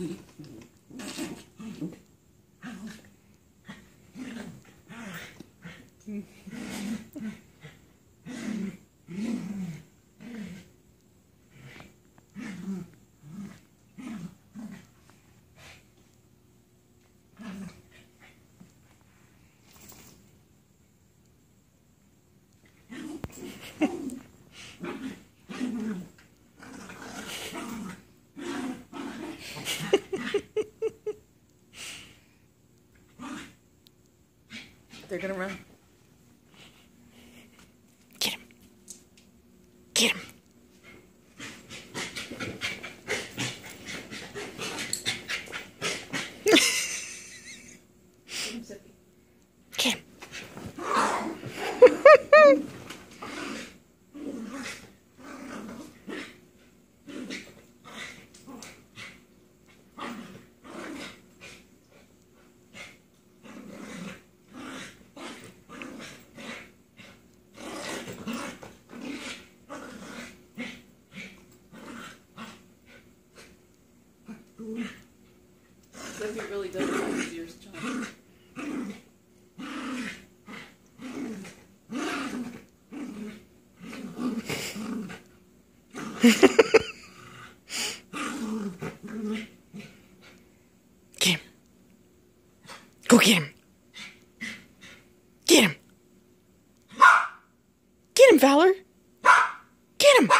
Mm-hmm. They're gonna run. Get him. Get him. So he really does like his ears, John. Get him. Go get him. Get him. Get him, Valur. Get him.